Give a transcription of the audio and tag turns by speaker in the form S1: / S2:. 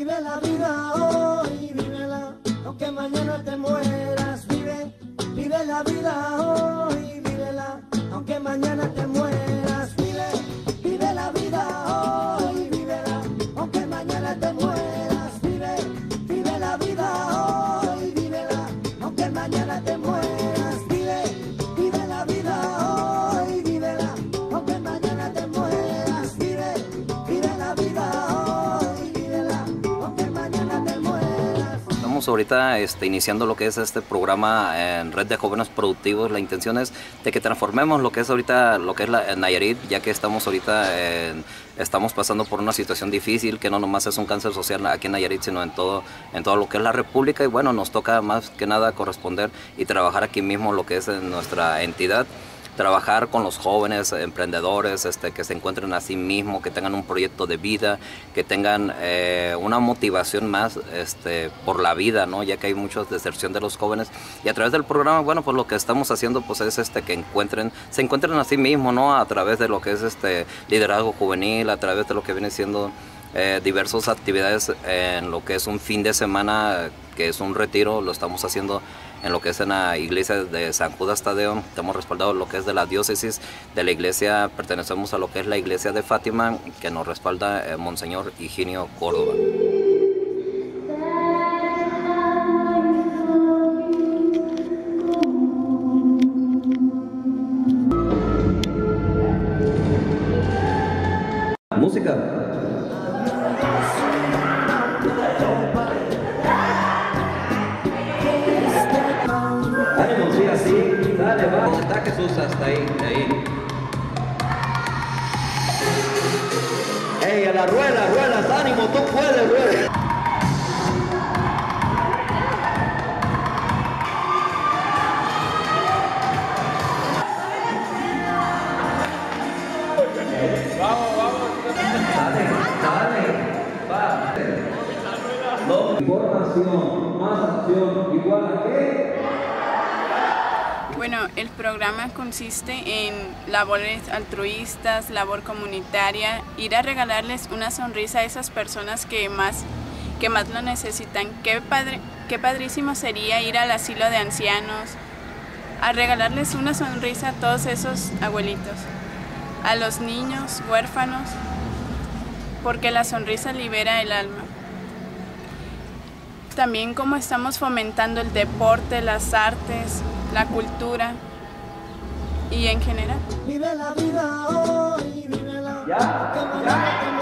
S1: Vive la vida hoy, vívela, aunque mañana te mueras. Vive, vive la vida hoy, vívela, aunque mañana te mueras.
S2: Ahorita este, iniciando lo que es este programa en Red de Jóvenes Productivos. La intención es de que transformemos lo que es ahorita, lo que es la Nayarit, ya que estamos ahorita estamos pasando por una situación difícil, que no nomás es un cáncer social aquí en Nayarit, sino en todo, en todo lo que es la República. Y bueno, nos toca más que nada corresponder y trabajar aquí mismo lo que es en nuestra entidad trabajar con los jóvenes emprendedores este, que se encuentren a sí mismos, que tengan un proyecto de vida, que tengan eh, una motivación más este, por la vida, ¿no? ya que hay mucha deserción de los jóvenes. Y a través del programa, bueno, pues lo que estamos haciendo pues, es este, que encuentren, se encuentren a sí mismos, ¿no? a través de lo que es este liderazgo juvenil, a través de lo que viene siendo eh, diversas actividades en lo que es un fin de semana, que es un retiro, lo estamos haciendo en lo que es en la iglesia de San Judas Tadeo, estamos respaldados lo que es de la diócesis, de la iglesia, pertenecemos a lo que es la iglesia de Fátima, que nos respalda eh, Monseñor Higinio Córdoba. Música. Ánimo, sí, así. Dale, va. ¿Dónde está Jesús? Hasta ahí, de ahí. ¡Ey, a la rueda, ruedas! ¡Ánimo, tú puedes, rueda! Más igual a?
S3: Bueno, el programa consiste en labores altruistas, labor comunitaria, ir a regalarles una sonrisa a esas personas que más, que más lo necesitan. Qué, padre, qué padrísimo sería ir al asilo de ancianos, a regalarles una sonrisa a todos esos abuelitos, a los niños huérfanos, porque la sonrisa libera el alma. También como estamos fomentando el deporte, las artes, la cultura y en general.
S1: Vive la vida hoy, mañana te mueras.